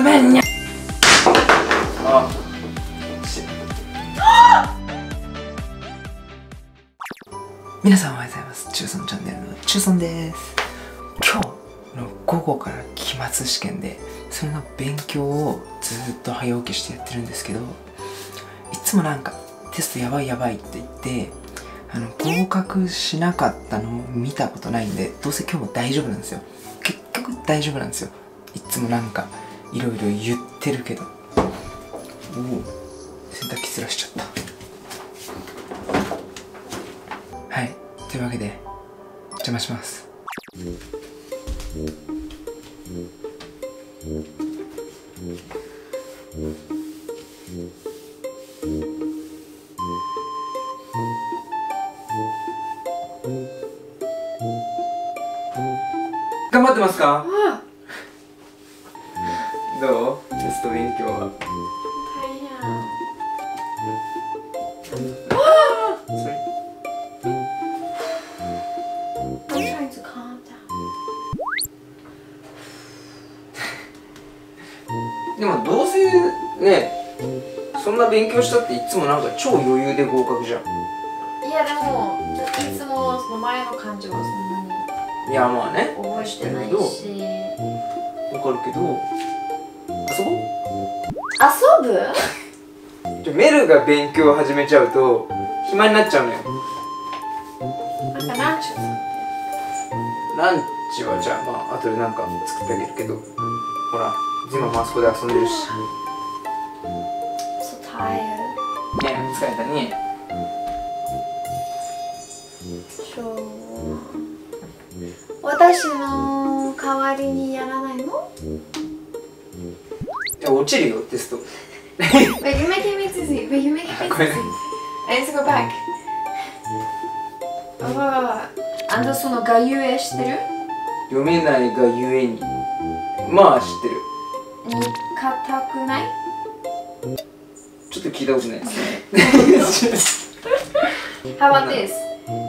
めんにゃ。あ。皆さんおはようございます。中村チャンネルの中村です。今日の午後から期末試験でそれの勉強をずっと早起きしてやってるんですけどいつもなんかテストやばいやばいって言ってあの合格しなかったのを見たことないんでどうせ今日も大丈夫なんですよ。結局大丈夫なんですよ。いつもなんかいろいろ言ってるけど。おお。洗濯機ずらしちゃった。はい。というわけで邪魔します。頑張ってますかどうテスト勉強はそれ I'm trying to calm down. でもどうせねそんな勉強したっていつもなんか超余裕で合格じゃん。いやでもいつもその前の漢字はそんないやまあね。に覚えてないし。わかるけど。遊ぼう遊ぶ？じゃあメルが勉強を始めちゃうと暇になっちゃうのよ。ランチをランチはじゃあまあ後でなんか作ってあげるけど。ほら今もあそこで遊んでるし。so tired ね疲れたね。私の代わりにやらないの？いや落ちるよテスト But you make me dizzy. You make me dizzy. I need to go back. あんたそのがゆえ知ってる？読めないがゆえにまあ知ってるに硬くない？ちょっと聞いたことないですね How about this?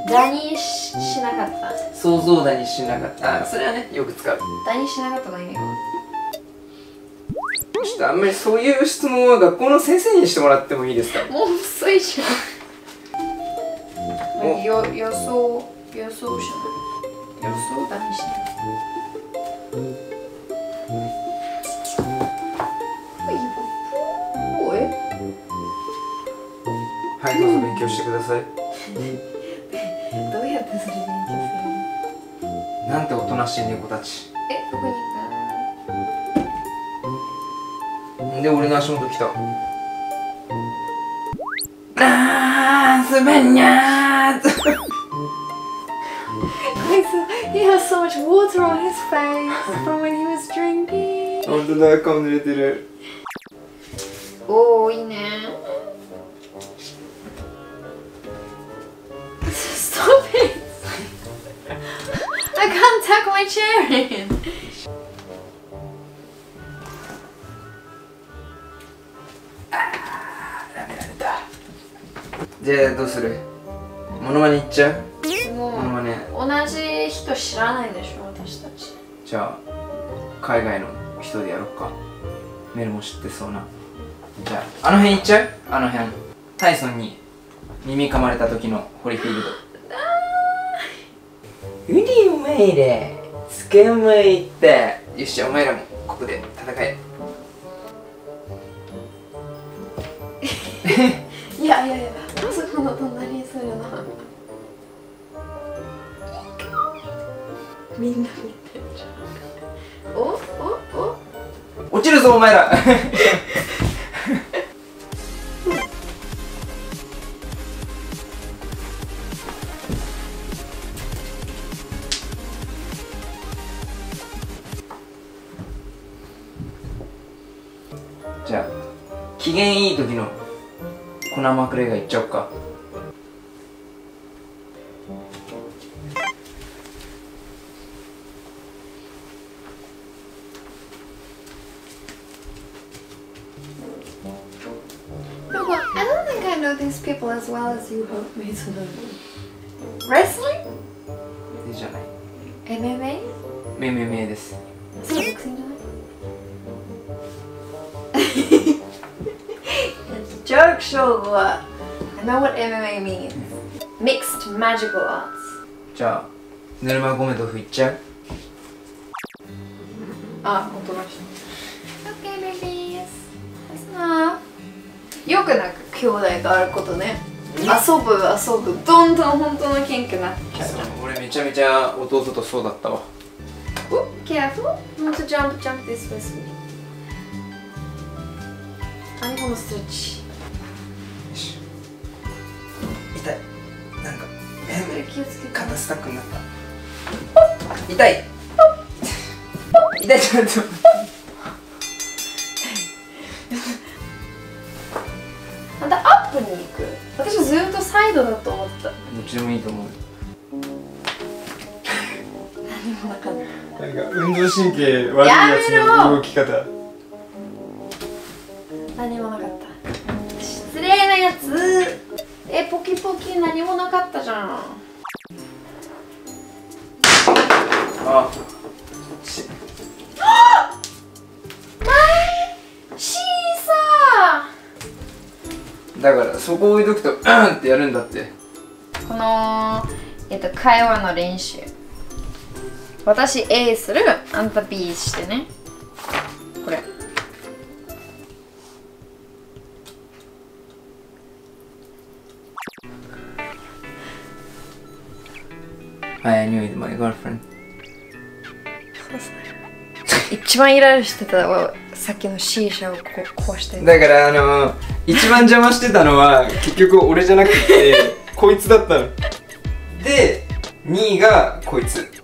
ダにししなかった。想像だにしなかったあそれはねよく使うダにしなかったの意味はちょっとあんまりそういう質問は学校の先生にしてもらってもいいですか？もう遅いじゃん。予想、予想じゃない。予想ダにしなはいどうぞ勉強してください。どうやってそれ勉強するの？なんておとなしい猫たち。え、どこに行くんで俺の足元来たあー滑んにゃー He has so much water on his face from when he was drinking. 本当だ顔濡れてるおー、いいね。Stop it! I can't tuck my chair in. じゃあどうする？モノマネいっちゃう？もモノマネう同じ人知らないでしょ、私たち。じゃあ海外の人でやろうか。メルも知ってそうな。じゃああの辺行っちゃう？あの辺。タイソンに耳噛まれた時のホリフィールド。ウニうまいね捕まえたよしお前らもここで戦え。いやいやいや、そこの隣にするな。みんな見てるじゃん。おおお落ちるぞお前らじゃあ機嫌いい時の粉まくれがいっちゃおうか I know these people as well as you helped me to know them. Wrestling? じゃない MMA? MMA ですそう独身じゃない Joke show I know what MMA means. Mixed magical arts. じゃあぬるまごめ豆腐いっちゃう？あ、音がした Okay babies. That's enough. よくなんか兄弟があることね。遊ぶ遊ぶ。どんどん本当の謙虚になって。俺めちゃめちゃ弟とそうだったわ Oh, careful？Want to jump, jump this me. 何このストレッチ。痛いなんかこれ気をつけて。肩スタックになった痛い痛いちょっとサイドだと思った。どっちでもいいと思う何もなかった。なんか運動神経悪いやつの動き方何もなかった。失礼なやつ。え、ポキポキ何もなかったじゃん。あしだからそこ置いとくとうん ってやるんだってーこの、えっと、会話の練習。私 A する、あんた B してね。これ。I knew it my girlfriend 一番イライラしてたさっきの C 社をこう壊して。だからあの一番邪魔してたのは結局俺じゃなくてこいつだったの。で2位がこいつ。